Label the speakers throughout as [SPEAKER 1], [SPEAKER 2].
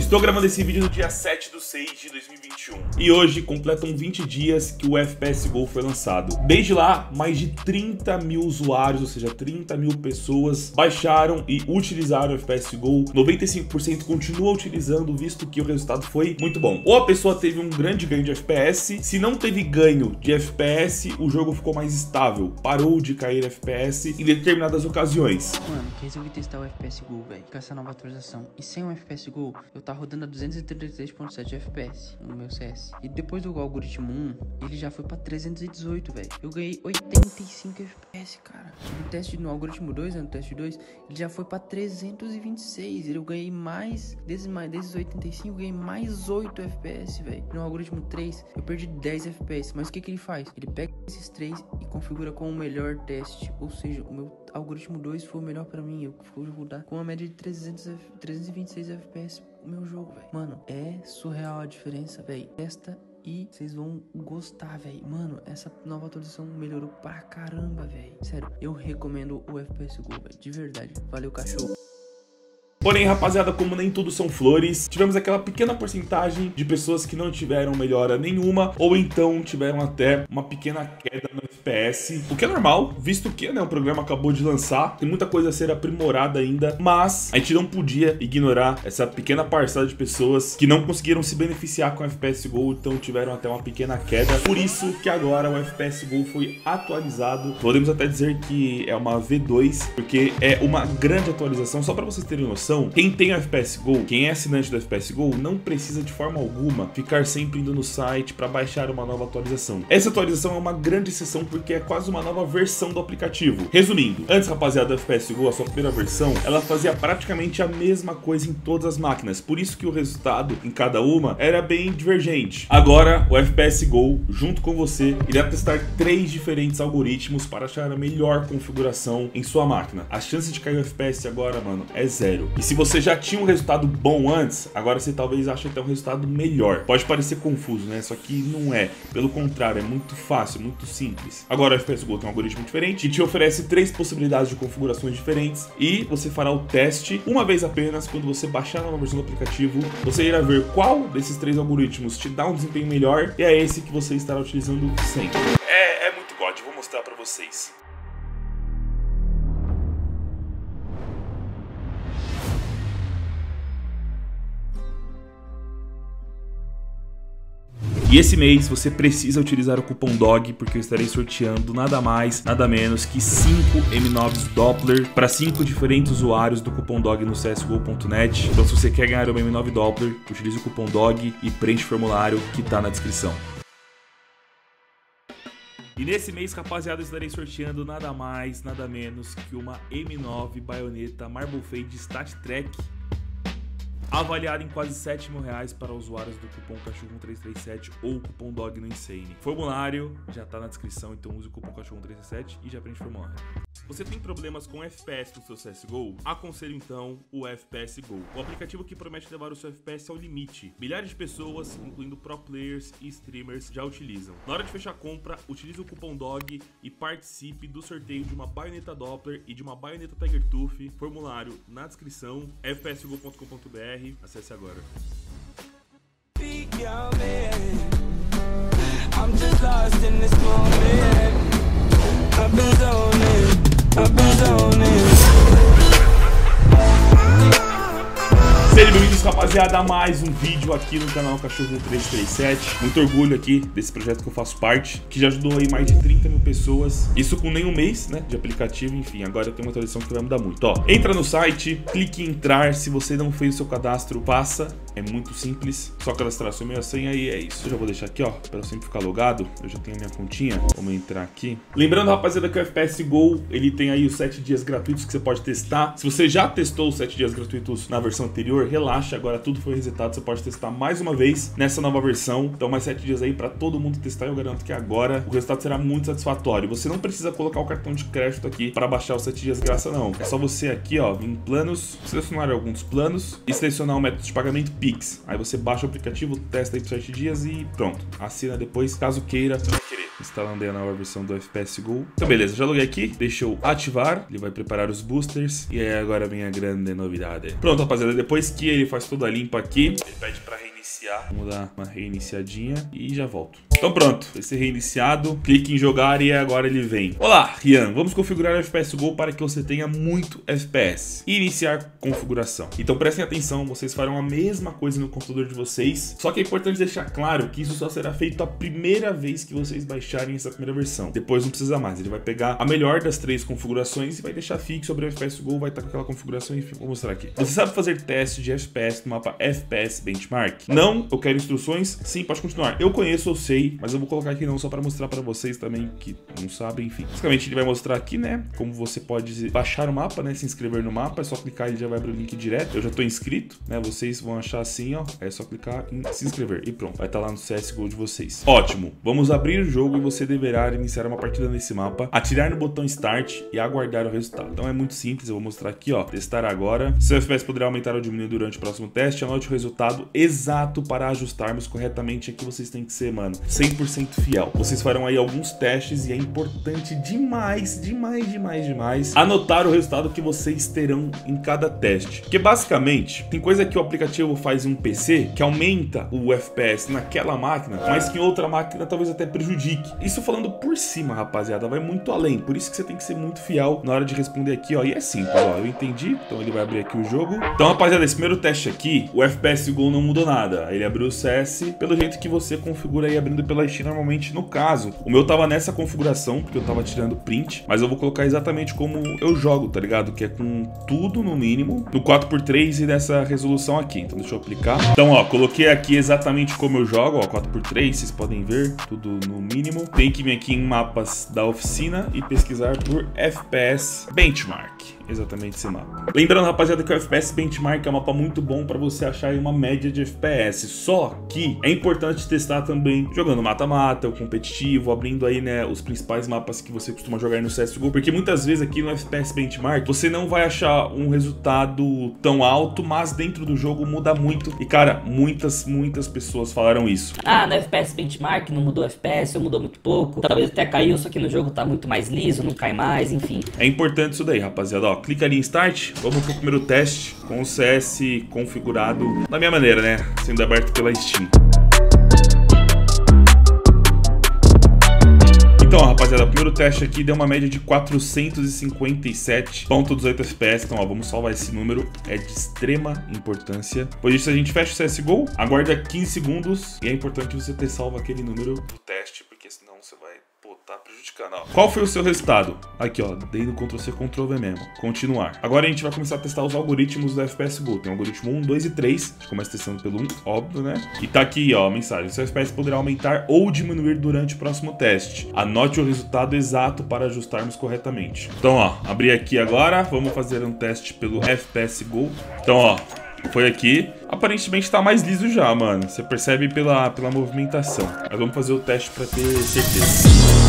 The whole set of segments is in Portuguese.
[SPEAKER 1] Estou gravando esse vídeo no dia 7 de 6 de 2021 e hoje completam 20 dias que o FPS Go foi lançado. Desde lá, mais de 30 mil usuários, ou seja, 30 mil pessoas baixaram e utilizaram o FPS Go. 95% continua utilizando, visto que o resultado foi muito bom. Ou a pessoa teve um grande ganho de FPS, se não teve ganho de FPS, o jogo ficou mais estável, parou de cair FPS em determinadas ocasiões.
[SPEAKER 2] Mano, resolvi testar o FPS Go, velho, com essa nova atualização. E sem o FPS Go, eu tava rodando a 233.7 FPS no meu CS. E depois do algoritmo 1, ele já foi pra 318, velho. Eu ganhei 85 FPS, cara. No teste no algoritmo 2, né, no teste 2, ele já foi pra 326. Eu ganhei mais, desses, mais, desses 85, eu ganhei mais 8 FPS, velho. No algoritmo 3, eu perdi 10 FPS. Mas o que que ele faz? Ele pega esses 3 e configura com o melhor teste. Ou seja, o meu algoritmo 2 foi o melhor pra mim. Eu fui rodar com uma média de 300, F- 326 FPS o meu jogo, velho. Mano, é surreal a diferença, velho. Testa e vocês vão gostar, velho. Mano, essa nova atualização melhorou pra caramba, velho. Sério, eu recomendo o FPS Go, velho. De verdade. Valeu, cachorro.
[SPEAKER 1] Porém, rapaziada, como nem tudo são flores, tivemos aquela pequena porcentagem de pessoas que não tiveram melhora nenhuma ou então tiveram até uma pequena queda FPS, o que é normal, visto que né, o programa acabou de lançar, tem muita coisa a ser aprimorada ainda, mas a gente não podia ignorar essa pequena parcela de pessoas que não conseguiram se beneficiar com o FPS Go, então tiveram até uma pequena queda. Por isso que agora o FPS Go foi atualizado. Podemos até dizer que é uma V2, porque é uma grande atualização. Só para vocês terem noção, quem tem o FPS Go, quem é assinante do FPS Go, não precisa de forma alguma ficar sempre indo no site para baixar uma nova atualização. Essa atualização é uma grande exceção porque é quase uma nova versão do aplicativo. Resumindo, antes, rapaziada, do FPS Go, a sua primeira versão, ela fazia praticamente a mesma coisa em todas as máquinas. Por isso que o resultado em cada uma era bem divergente. Agora, o FPS Go, junto com você, irá testar três diferentes algoritmos para achar a melhor configuração em sua máquina. A chance de cair o FPS agora, mano, é zero. E se você já tinha um resultado bom antes, agora você talvez ache até um resultado melhor. Pode parecer confuso, né? Só que não é. Pelo contrário, é muito fácil, muito simples. Agora o FPS Go tem um algoritmo diferente que te oferece três possibilidades de configurações diferentes e você fará o teste uma vez apenas quando você baixar a nova versão do aplicativo. Você irá ver qual desses três algoritmos te dá um desempenho melhor e é esse que você estará utilizando sempre. É, é muito God, vou mostrar para vocês. E esse mês você precisa utilizar o cupom DOG porque eu estarei sorteando nada mais, nada menos que 5 M9s Doppler para 5 diferentes usuários do cupom DOG no csgo.net. Então se você quer ganhar uma M9 Doppler, utilize o cupom DOG e preenche o formulário que está na descrição. E nesse mês, rapaziada, eu estarei sorteando nada mais, nada menos que uma M9 baioneta Marble Fade Stat Trek avaliada em quase 7 mil reais para usuários do cupom Cachorro1337 ou cupom DOG no Insane. Formulário já tá na descrição, então use o cupom Cachorro1337 e já preenche o formulário. Você tem problemas com FPS no seu CSGO? Aconselho então o FPS Go, o aplicativo que promete levar o seu FPS ao limite. Milhares de pessoas, incluindo pro players e streamers, já utilizam. Na hora de fechar a compra, utilize o cupom DOG e participe do sorteio de uma baioneta Doppler e de uma baioneta Tiger Tooth. Formulário na descrição, fpsgo.com.br. Acesse agora.
[SPEAKER 3] I'm just lost in this moment. I've been zoning, I've been zoning.
[SPEAKER 1] Sejam bem-vindos, rapaziada, a mais um vídeo aqui no canal Cachorro 337. Muito orgulho aqui desse projeto que eu faço parte, que já ajudou aí mais de 30 mil pessoas. Isso com nem um mês, né, de aplicativo, enfim, agora tem uma atualização que vai mudar muito. Ó, entra no site, clique em entrar, se você não fez o seu cadastro, passa. É muito simples, só cadastrar seu e senha e é isso. Eu já vou deixar aqui, ó, para eu sempre ficar logado. Eu já tenho a minha continha, vamos entrar aqui. Lembrando, rapaziada, que o FPS Go, ele tem aí os 7 dias gratuitos que você pode testar. Se você já testou os 7 dias gratuitos na versão anterior, relaxa, agora tudo foi resetado, você pode testar mais uma vez nessa nova versão. Então, mais 7 dias aí para todo mundo testar. Eu garanto que agora o resultado será muito satisfatório. Você não precisa colocar o cartão de crédito aqui para baixar os 7 dias graça, não. É só você aqui, ó, em planos, selecionar alguns planos e selecionar o método de pagamento Pix. Aí você baixa o aplicativo, testa aí por 7 dias e pronto. Assina depois, caso queira. Instalando aí a nova versão do FPS Go. Então beleza, já loguei aqui, deixa eu ativar, ele vai preparar os boosters e aí agora vem a grande novidade. Pronto, rapaziada, depois que ele faz toda a limpa aqui, ele pede para reiniciar. Vamos dar uma reiniciadinha e já volto. Então pronto, vai ser reiniciado, clique em jogar e agora ele vem. Olá, Rian, vamos configurar o FPS Go para que você tenha muito FPS. Iniciar configuração. Então prestem atenção, vocês farão a mesma coisa no computador de vocês, só que é importante deixar claro que isso só será feito a primeira vez que vocês baixarem essa primeira versão. Depois não precisa mais, ele vai pegar a melhor das três configurações e vai deixar fixo sobre o FPS Go, vai estar com aquela configuração, enfim, vou mostrar aqui. Você sabe fazer teste de FPS no mapa FPS Benchmark? Não? Eu quero instruções? Sim, pode continuar. Eu conheço, eu sei, mas eu vou colocar aqui não só para mostrar para vocês também que não sabem, enfim. Basicamente ele vai mostrar aqui, né, como você pode baixar o mapa, né, se inscrever no mapa, é só clicar e já vai abrir o link direto. Eu já tô inscrito, né, vocês vão achar assim, ó, é só clicar em se inscrever e pronto, vai estar tá lá no CSGO de vocês. Ótimo, vamos abrir o jogo e você deverá iniciar uma partida nesse mapa, atirar no botão Start e aguardar o resultado. Então é muito simples, eu vou mostrar aqui, ó, testar agora. Seu FPS poderá aumentar ou diminuir durante o próximo teste, anote o resultado exato para ajustarmos corretamente aqui vocês têm que ser, mano, 100% fiel. Vocês farão aí alguns testes e é importante demais, demais, demais, demais anotar o resultado que vocês terão em cada teste. Porque basicamente, tem coisa que o aplicativo faz em um PC que aumenta o FPS naquela máquina, mas que em outra máquina talvez até prejudique. Isso falando por cima, rapaziada, vai muito além. Por isso que você tem que ser muito fiel na hora de responder aqui, ó. E é simples, ó. Eu entendi, então ele vai abrir aqui o jogo. Então, rapaziada, esse primeiro teste aqui, o FPS Go não mudou nada. Ele abriu o CS pelo jeito que você configura aí abrindo pela Steam normalmente no caso. O meu tava nessa configuração, porque eu tava tirando print, mas eu vou colocar exatamente como eu jogo, tá ligado? Que é com tudo no mínimo, no 4x3 e nessa resolução aqui. Então deixa eu aplicar. Então, ó, coloquei aqui exatamente como eu jogo, ó, 4x3, vocês podem ver, tudo no mínimo. Tem que vir aqui em mapas da oficina e pesquisar por FPS Benchmark exatamente esse mapa. Lembrando, rapaziada, que o FPS Benchmark é um mapa muito bom para você achar uma média de FPS. Só que é importante testar também jogando mata-mata, o competitivo, abrindo aí, né, os principais mapas que você costuma jogar no CSGO, porque muitas vezes aqui no FPS Benchmark você não vai achar um resultado tão alto, mas dentro do jogo muda muito. E cara, muitas, muitas pessoas falaram isso.
[SPEAKER 4] Ah, no FPS Benchmark não mudou FPS, ou mudou muito pouco, talvez até caiu, só que no jogo tá muito mais liso, não cai mais, enfim.
[SPEAKER 1] É importante isso daí, rapaziada, ó, clica ali em Start, vamos pro primeiro teste com o CS configurado da minha maneira, né? Sendo aberto pela Steam. Então, rapaziada, o primeiro teste aqui deu uma média de 457.18 FPS. Então, ó, vamos salvar esse número. É de extrema importância. Pois isso, a gente fecha o CSGO, aguarda 15 segundos. E é importante você ter salvo aquele número do teste, porque senão você vai tá prejudicando. Ó. Qual foi o seu resultado? Aqui, ó, dei no Ctrl-C, Ctrl-V mesmo. Continuar. Agora a gente vai começar a testar os algoritmos do FPS Go. Tem o algoritmo 1, 2 e 3. A gente começa testando pelo 1, óbvio, né? E tá aqui, ó, a mensagem. Seu FPS poderá aumentar ou diminuir durante o próximo teste. Anote o resultado exato para ajustarmos corretamente. Então, ó, abri aqui agora. Vamos fazer um teste pelo FPS Go. Então, ó, foi aqui. Aparentemente tá mais liso já, mano. Você percebe pela, pela movimentação. Mas vamos fazer o teste pra ter certeza.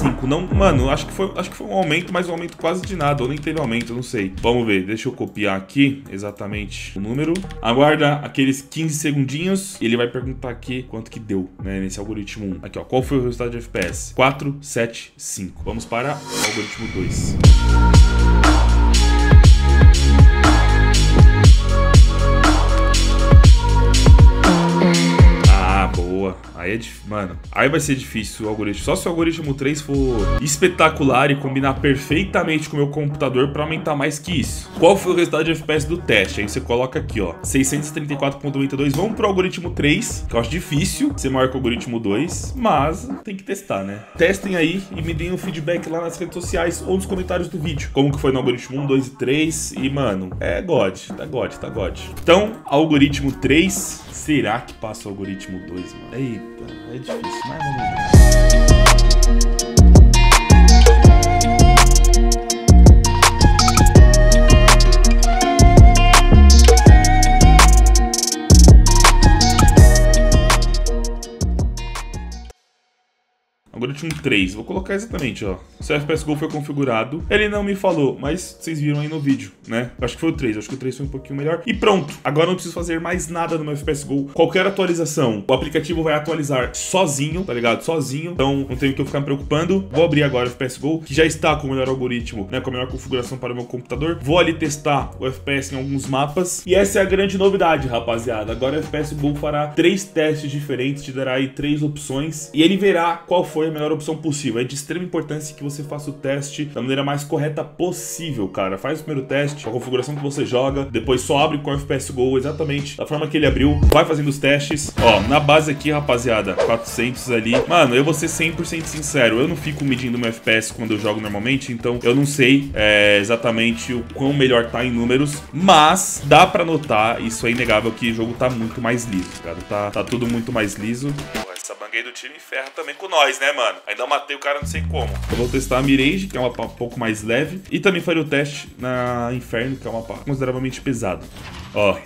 [SPEAKER 1] 475. Não, mano, acho que foi, acho que foi um aumento, mas um aumento quase de nada, ou nem teve aumento, não sei. Vamos ver, deixa eu copiar aqui exatamente o número. Aguarda aqueles 15 segundinhos e ele vai perguntar aqui quanto que deu, né, nesse algoritmo 1. Aqui, ó, qual foi o resultado de FPS? 475. Vamos para o algoritmo 2. Aí é difícil. Mano, aí vai ser difícil o algoritmo. Só se o algoritmo 3 for espetacular e combinar perfeitamente com o meu computador para aumentar mais que isso. Qual foi o resultado de FPS do teste? Aí você coloca aqui, ó. 634.92. Vamos pro algoritmo 3, que eu acho difícil ser maior que o algoritmo 2, mas tem que testar, né? Testem aí e me deem um feedback lá nas redes sociais ou nos comentários do vídeo. Como que foi no algoritmo 1, 2 e 3. E, mano, é God, tá God, tá God. Então, algoritmo 3, será que passa o algoritmo 2, mano? Eita. É difícil, mas vamos ver. Algoritmo 3. Vou colocar exatamente, ó. O FPS Go foi configurado, ele não me falou, mas vocês viram aí no vídeo, né? Eu acho que foi o 3, acho que o 3 foi um pouquinho melhor. E pronto, agora não preciso fazer mais nada no meu FPS Go. Qualquer atualização, o aplicativo vai atualizar sozinho, tá ligado? Sozinho, então não tenho que eu ficar me preocupando. Vou abrir agora o FPS Go, que já está com o melhor algoritmo, né? Com a melhor configuração para o meu computador. Vou ali testar o FPS em alguns mapas. E essa é a grande novidade, rapaziada. Agora o FPS Go fará três testes diferentes, te dará aí três opções. E ele verá qual foi a melhor opção possível. É de extrema importância que você faça o teste da maneira mais correta possível, cara. Faz o primeiro teste, a configuração que você joga, depois só abre com o FPS Go exatamente da forma que ele abriu. Vai fazendo os testes. Ó, na base aqui, rapaziada, 400 ali. Mano, eu vou ser 100% sincero, eu não fico medindo meu FPS quando eu jogo normalmente, então eu não sei é, exatamente o quão melhor tá em números, mas dá pra notar, isso é inegável, que o jogo tá muito mais liso, cara. Tá, tá tudo muito mais liso. Essa banguei do time ferra também com nós, né, mano? Ainda matei o cara não sei como. Eu vou testar a Mirage, que é uma pá um pouco mais leve. E também farei o teste na Inferno, que é uma pá consideravelmente pesada. Ó,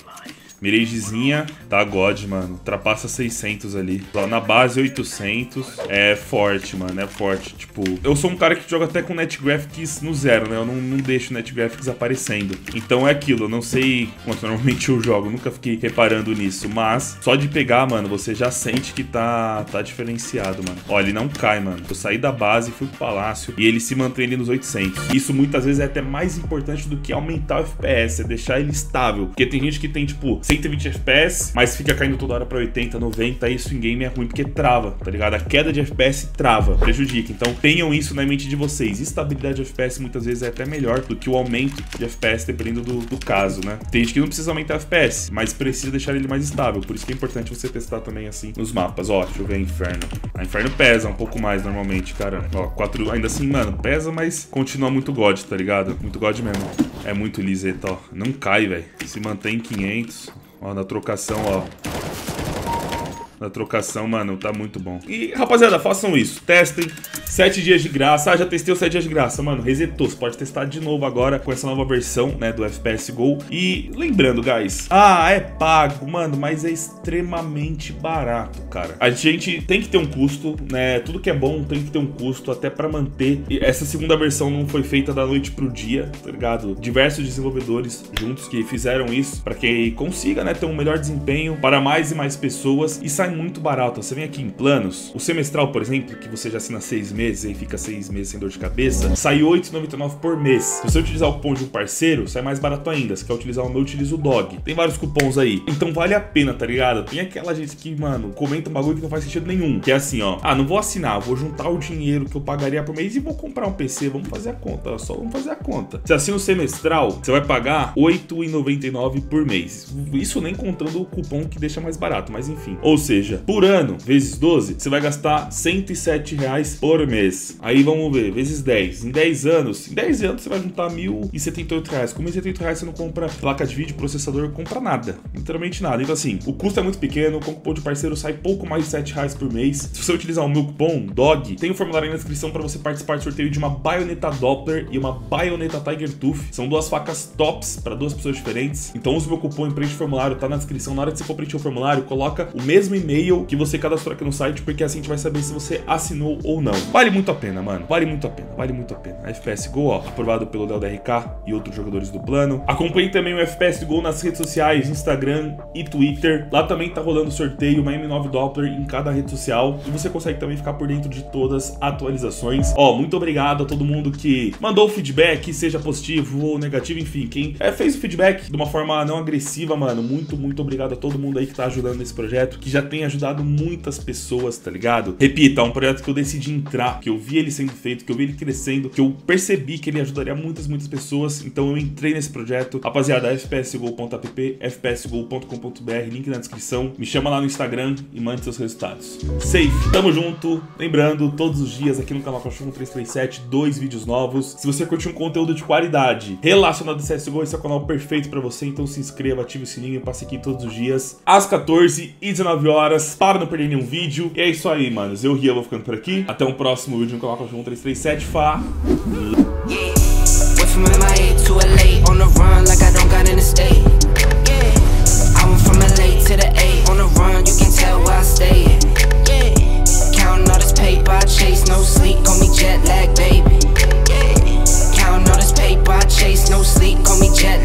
[SPEAKER 1] Miragezinha, tá God, mano. Ultrapassa 600 ali. Na base 800. É forte, mano. É forte. Tipo, eu sou um cara que joga até com NetGraphics no zero, né? Eu não, não deixo NetGraphics aparecendo. Então é aquilo. Eu não sei quanto normalmente eu jogo. Nunca fiquei reparando nisso. Mas só de pegar, mano, você já sente que tá, tá diferenciado, mano. Ó, ele não cai, mano. Eu saí da base, fui pro palácio e ele se mantém ali nos 800. Isso muitas vezes é até mais importante do que aumentar o FPS. É deixar ele estável. Porque tem gente que tem, tipo, 120 FPS, mas fica caindo toda hora pra 80, 90, isso em game é ruim porque trava, tá ligado? A queda de FPS trava, prejudica. Então tenham isso na mente de vocês. Estabilidade de FPS muitas vezes é até melhor do que o aumento de FPS, dependendo do, do caso, né? Tem gente que não precisa aumentar FPS, mas precisa deixar ele mais estável. Por isso que é importante você testar também assim nos mapas. Ó, deixa eu ver Inferno. A Inferno pesa um pouco mais normalmente, cara. Ó, 4, ainda assim, mano, pesa, mas continua muito God, tá ligado? Muito God mesmo. É muito liseta, ó. Não cai, velho. Se mantém em 500. Ó, na trocação, ó. Na trocação, mano, tá muito bom. E, rapaziada, façam isso. Testem. 7 dias de graça. Ah, já testei os 7 dias de graça, mano. Resetou. Você pode testar de novo agora com essa nova versão, né, do FPS Go. E lembrando, guys. Ah, é pago, mano, mas é extremamente barato, cara. A gente tem que ter um custo, né? Tudo que é bom tem que ter um custo até pra manter. E essa segunda versão não foi feita da noite pro dia, tá ligado? Diversos desenvolvedores juntos que fizeram isso pra que consiga, né, ter um melhor desempenho para mais e mais pessoas. E sai muito barato. Você vem aqui em planos. O semestral, por exemplo, que você já assina seis meses e fica seis meses sem dor de cabeça, sai R$ 8,99 por mês. Se você utilizar o cupom de um parceiro, sai mais barato ainda. Se quer utilizar o meu, utiliza o DOG. Tem vários cupons aí. Então vale a pena, tá ligado? Tem aquela gente que, mano, comenta um bagulho que não faz sentido nenhum. Que é assim, ó. Ah, não vou assinar, vou juntar o dinheiro que eu pagaria por mês e vou comprar um PC. Vamos fazer a conta. Só vamos fazer a conta. Se assina o semestral, você vai pagar R$ 8,99 por mês. Isso nem contando o cupom que deixa mais barato, mas enfim. Ou seja, por ano, vezes 12, você vai gastar 107 reais por mês. Aí vamos ver, vezes 10. Em 10 anos, em 10 anos você vai juntar 1.078 reais. Com 1.078 reais você não compra placa de vídeo, processador, compra nada. Literalmente nada. Então assim, o custo é muito pequeno, com o cupom de parceiro sai pouco mais de 7 reais por mês. Se você utilizar o meu cupom, DOG, tem o um formulário na descrição para você participar do sorteio de uma baioneta Doppler e uma baioneta Tiger Tooth. São duas facas tops para duas pessoas diferentes. Então use o meu cupom preenche formulário, tá na descrição. Na hora que você for preencher o formulário, coloca o mesmo e-mail que você cadastrou aqui no site, porque assim a gente vai saber se você assinou ou não. Vale muito a pena, mano. Vale muito a pena, vale muito a pena. A FPS Go, ó, aprovado pelo Del DRK e outros jogadores do plano. Acompanhe também o FPS Go nas redes sociais, Instagram e Twitter. Lá também tá rolando sorteio, uma M9 Doppler em cada rede social. E você consegue também ficar por dentro de todas as atualizações. Ó, muito obrigado a todo mundo que mandou o feedback, seja positivo ou negativo, enfim, quem é, fez o feedback de uma forma não agressiva, mano. Muito, muito obrigado a todo mundo aí que tá ajudando nesse projeto, que já tem ajudado muitas pessoas, tá ligado? Repita, é um projeto que eu decidi entrar, que eu vi ele sendo feito, que eu vi ele crescendo, que eu percebi que ele ajudaria muitas, muitas pessoas. Então eu entrei nesse projeto. Rapaziada, fpsgo.app, fpsgo.com.br, link na descrição. Me chama lá no Instagram e mande seus resultados. Safe, tamo junto. Lembrando, todos os dias aqui no canal Cachorro 337, dois vídeos novos. Se você curte um conteúdo de qualidade relacionado ao CSGO, esse é o canal perfeito para você. Então se inscreva, ative o sininho e passe aqui todos os dias, às 14 e 19 horas, horas. Para não perder nenhum vídeo. E é isso aí, manos. Eu, Ria, vou ficando por aqui. Até o um próximo vídeo. No canal Cláudio Fá!